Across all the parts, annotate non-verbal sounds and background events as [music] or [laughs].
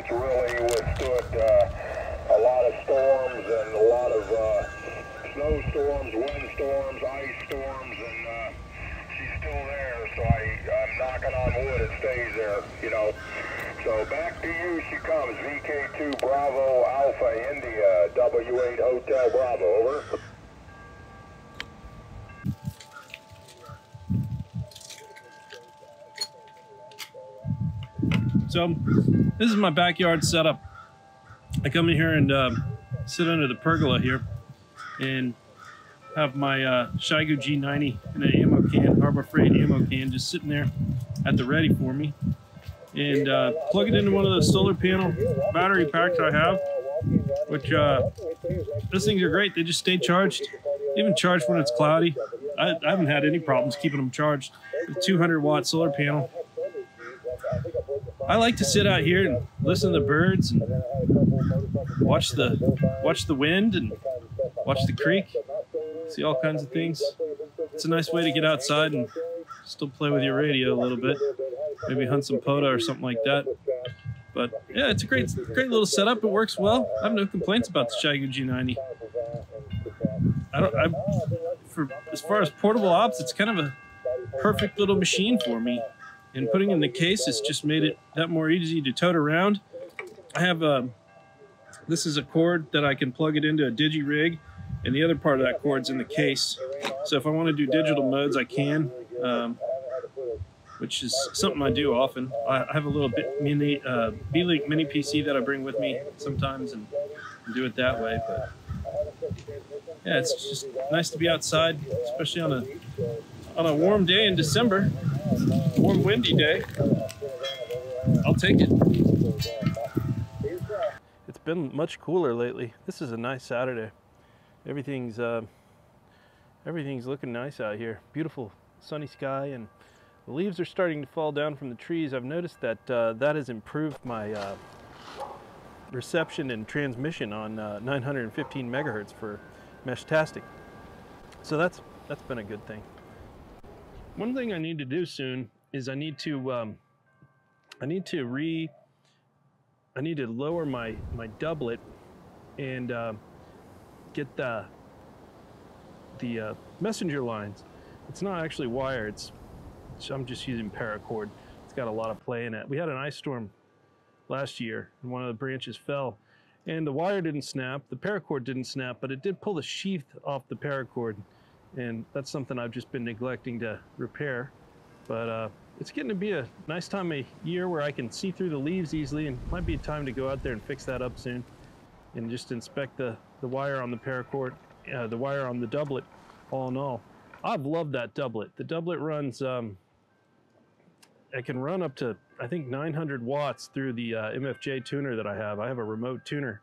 It's really withstood uh, a lot of storms and a lot of uh, snowstorms, windstorms, ice storms, and uh, she's still there. So I, I'm knocking on wood it stays there, you know. So back to you she comes, VK2 Bravo Alpha India, W8 Hotel Bravo, over. So this is my backyard setup. I come in here and uh, sit under the pergola here and have my uh, Xiegu G90 in an ammo can, Harbor Freight ammo can, just sitting there at the ready for me. And uh, plug it into one of those solar panel battery packs I have, which uh, those things are great. They just stay charged, even charged when it's cloudy. I, I haven't had any problems keeping them charged. The 200 watt solar panel. I like to sit out here and listen to the birds and watch the watch the wind and watch the creek, see all kinds of things. It's a nice way to get outside and still play with your radio a little bit. Maybe hunt some POTA or something like that. But yeah, it's a great great little setup. It works well. I have no complaints about the Xiegu G90. I don't. I, for as far as portable ops, it's kind of a perfect little machine for me and putting in the case has just made it that more easy to tote around. I have a, this is a cord that I can plug it into a digi rig and the other part of that cord's in the case. So if I want to do digital modes, I can, um, which is something I do often. I have a little bit mini, uh, Beelink mini PC that I bring with me sometimes and, and do it that way. But yeah, it's just nice to be outside, especially on a on a warm day in December, warm windy day. I'll take it. It's been much cooler lately. This is a nice Saturday. Everything's uh, everything's looking nice out here. Beautiful sunny sky and the leaves are starting to fall down from the trees. I've noticed that uh, that has improved my uh, reception and transmission on uh, 915 megahertz for Meshtastic. So that's that's been a good thing. One thing I need to do soon is I need to um, I need to re I need to lower my my doublet and uh, get the the uh, messenger lines. It's not actually wire. It's I'm just using paracord. It's got a lot of play in it. We had an ice storm last year and one of the branches fell and the wire didn't snap. The paracord didn't snap, but it did pull the sheath off the paracord and that's something I've just been neglecting to repair. But uh, it's getting to be a nice time of year where I can see through the leaves easily and might be time to go out there and fix that up soon and just inspect the, the wire on the paracord, uh, the wire on the doublet all in all. I've loved that doublet. The doublet runs, um, I can run up to, I think 900 watts through the uh, MFJ tuner that I have. I have a remote tuner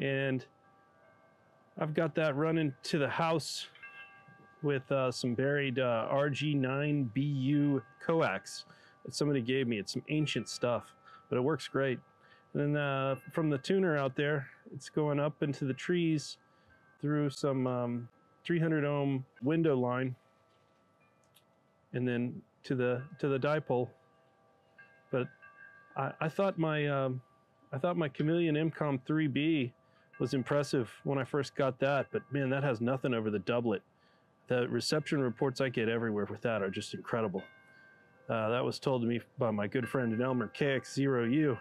and I've got that running to the house with uh, some buried uh, RG9BU coax that somebody gave me. It's some ancient stuff, but it works great. And then uh, from the tuner out there, it's going up into the trees through some um, 300 ohm window line and then to the to the dipole. But I, I thought my um, I thought my Chameleon MCOM 3B was impressive when I first got that, but man, that has nothing over the doublet the reception reports I get everywhere with that are just incredible. Uh, that was told to me by my good friend in Elmer KX0U.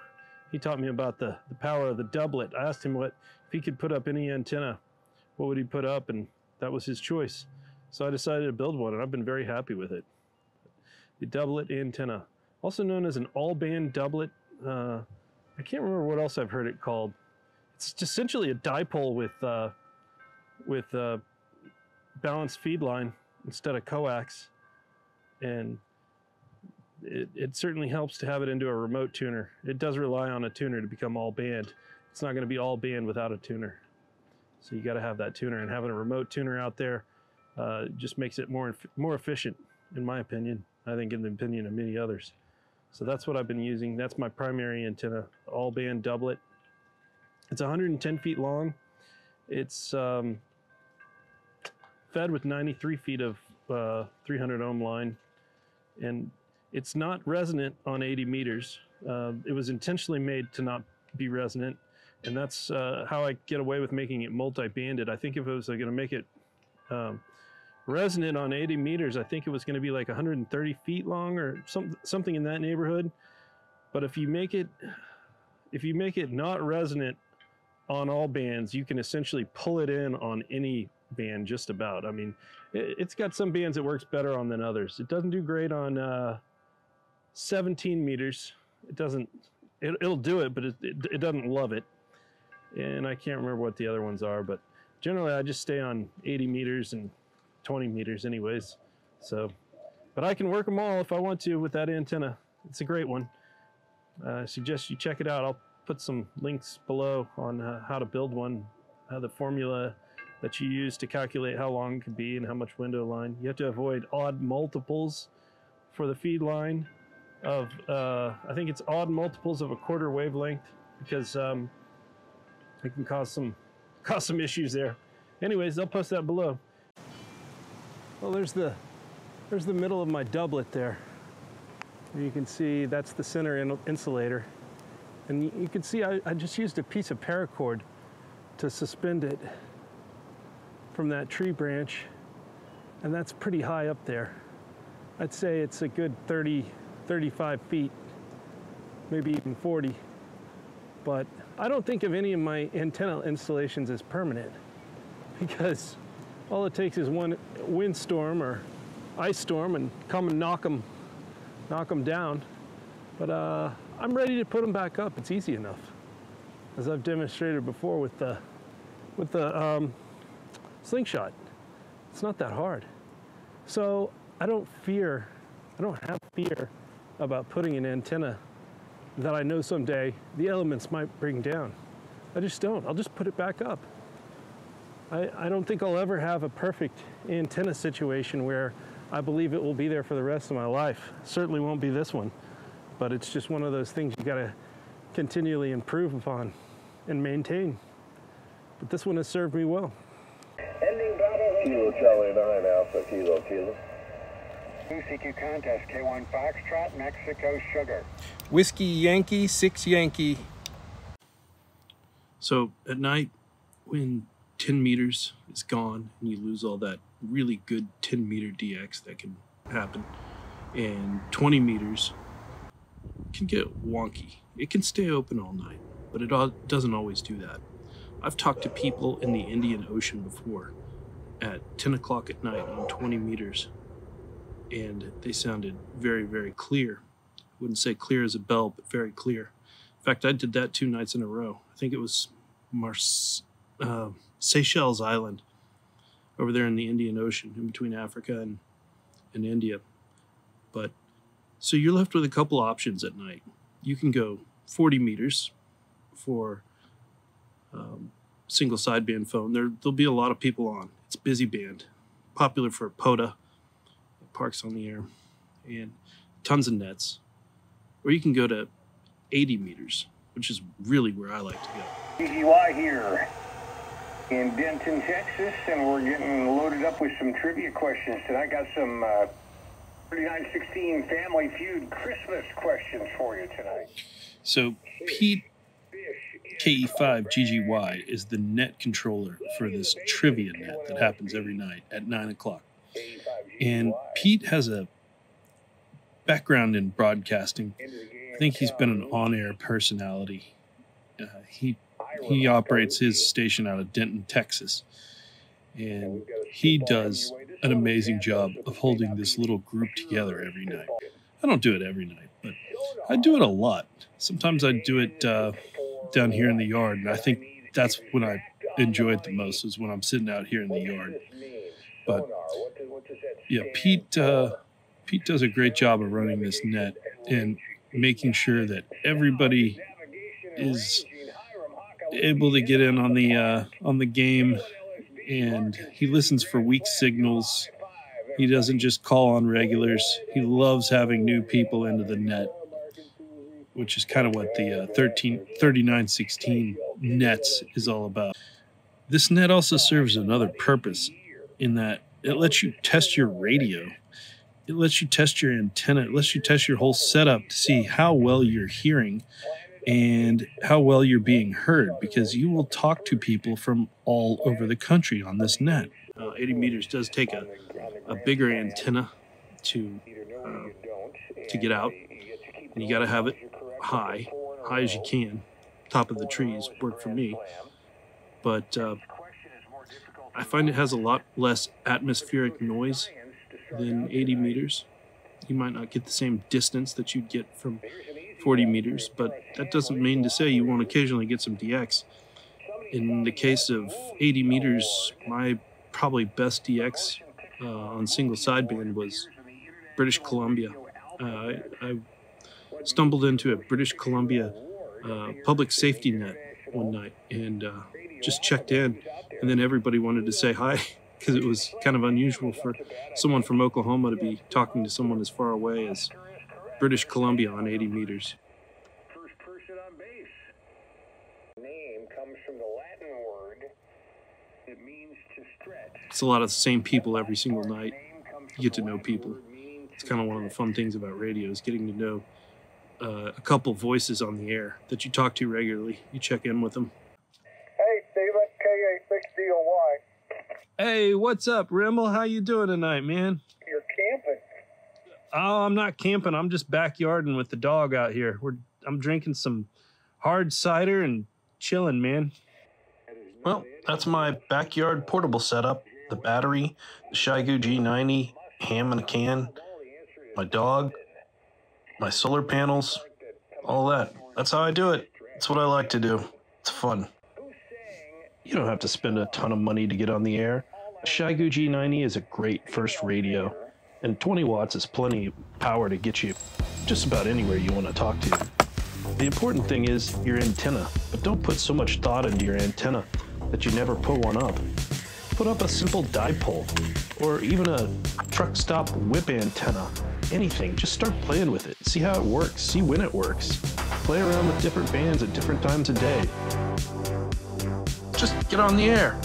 He taught me about the, the power of the doublet. I asked him what if he could put up any antenna, what would he put up, and that was his choice. So I decided to build one, and I've been very happy with it. The doublet antenna, also known as an all-band doublet. Uh, I can't remember what else I've heard it called. It's essentially a dipole with uh, with uh, balanced feed line instead of coax. And it, it certainly helps to have it into a remote tuner. It does rely on a tuner to become all band. It's not going to be all band without a tuner. So you got to have that tuner and having a remote tuner out there uh, just makes it more more efficient, in my opinion. I think in the opinion of many others. So that's what I've been using. That's my primary antenna, all band doublet. It's 110 feet long. It's um, fed with 93 feet of uh, 300 ohm line, and it's not resonant on 80 meters. Uh, it was intentionally made to not be resonant, and that's uh, how I get away with making it multi-banded. I think if I was going to make it um, resonant on 80 meters, I think it was going to be like 130 feet long or some, something in that neighborhood. But if you make it, if you make it not resonant on all bands, you can essentially pull it in on any band just about. I mean, it, has got some bands it works better on than others. It doesn't do great on uh, 17 meters. It doesn't, it, will do it, but it, it, it doesn't love it. And I can't remember what the other ones are, but generally I just stay on 80 meters and 20 meters anyways. So, but I can work them all if I want to with that antenna. It's a great one. Uh, I suggest you check it out. I'll put some links below on uh, how to build one, how the formula that you use to calculate how long it can be and how much window line. You have to avoid odd multiples for the feed line of, uh, I think it's odd multiples of a quarter wavelength because um, it can cause some, [laughs] cause some issues there. Anyways, I'll post that below. Well, there's the, there's the middle of my doublet there. You can see that's the center in insulator. And you can see I, I just used a piece of paracord to suspend it from that tree branch. And that's pretty high up there. I'd say it's a good 30, 35 feet, maybe even 40. But I don't think of any of my antenna installations as permanent because all it takes is one windstorm or ice storm and come and knock them, knock them down. But uh, I'm ready to put them back up. It's easy enough, as I've demonstrated before with the with the um, slingshot. It's not that hard. So I don't fear, I don't have fear about putting an antenna that I know someday the elements might bring down. I just don't. I'll just put it back up. I, I don't think I'll ever have a perfect antenna situation where I believe it will be there for the rest of my life. Certainly won't be this one, but it's just one of those things you gotta continually improve upon and maintain. But this one has served me well. Ending battle. Kilo Charlie 9 Alpha Kilo Kilo. CQ contest K1 Foxtrot Mexico Sugar. Whiskey Yankee 6 Yankee. So at night when 10 meters is gone and you lose all that really good 10 meter DX that can happen. And 20 meters can get wonky. It can stay open all night, but it doesn't always do that. I've talked to people in the Indian Ocean before at 10 o'clock at night on 20 meters, and they sounded very, very clear. I wouldn't say clear as a bell, but very clear. In fact, I did that two nights in a row. I think it was Mars, uh, Seychelles Island over there in the Indian Ocean in between Africa and, and India. But so you're left with a couple options at night. You can go 40 meters for um, single sideband phone. There, there'll be a lot of people on. It's busy band, popular for POTA, Parks on the Air, and tons of nets. Or you can go to 80 meters, which is really where I like to go. TGY here in Denton, Texas, and we're getting loaded up with some trivia questions tonight. Got some uh, 3916 Family Feud Christmas questions for you tonight. So, Pete KE5GGY is the net controller for this trivia net that happens every night at 9 o'clock. And Pete has a background in broadcasting. I think he's been an on air personality. Uh, he he operates his station out of Denton, Texas. And he does an amazing job of holding this little group together every night. I don't do it every night, but I do it a lot. Sometimes I do it uh, down here in the yard, and I think that's when I enjoy it the most is when I'm sitting out here in the yard. But yeah, Pete uh, Pete does a great job of running this net and making sure that everybody is able to get in on the uh, on the game, and he listens for weak signals. He doesn't just call on regulars. He loves having new people into the net, which is kind of what the uh, 13, 3916 nets is all about. This net also serves another purpose in that it lets you test your radio. It lets you test your antenna. It lets you test your whole setup to see how well you're hearing and how well you're being heard because you will talk to people from all over the country on this net. Uh, 80 meters does take a, a bigger antenna to uh, to get out, and you got to have it high, high as you can, top of the trees. Work for me, but uh, I find it has a lot less atmospheric noise than 80 meters. You might not get the same distance that you'd get from 40 meters, but that doesn't mean to say you won't occasionally get some DX. In the case of 80 meters, my probably best DX uh, on single sideband was British Columbia. Uh, I, stumbled into a British Columbia uh, public safety net one night and uh, just checked in, and then everybody wanted to say hi [laughs] because it was kind of unusual for someone from Oklahoma to be talking to someone as far away as British Columbia on 80 meters. First person on base. Name comes from the Latin word. It means to stretch. It's a lot of the same people every single night. You get to know people. It's kind of one of the fun things about radio is getting to know uh, a couple voices on the air that you talk to regularly. You check in with them. Hey, Steven, K86DOY. Hey, what's up, Rimmel? How you doing tonight, man? You're camping. Oh, I'm not camping. I'm just backyarding with the dog out here. We're I'm drinking some hard cider and chilling, man. Well, that's my backyard portable setup. The battery, the Xiegu G90, ham in a can, my dog, my solar panels, all that. That's how I do it. That's what I like to do. It's fun. You don't have to spend a ton of money to get on the air. The Xiegu G90 is a great first radio, and 20 watts is plenty of power to get you just about anywhere you want to talk to. The important thing is your antenna, but don't put so much thought into your antenna that you never put one up. Put up a simple dipole, or even a truck stop whip antenna. Anything, just start playing with it. See how it works, see when it works. Play around with different bands at different times of day. Just get on the air.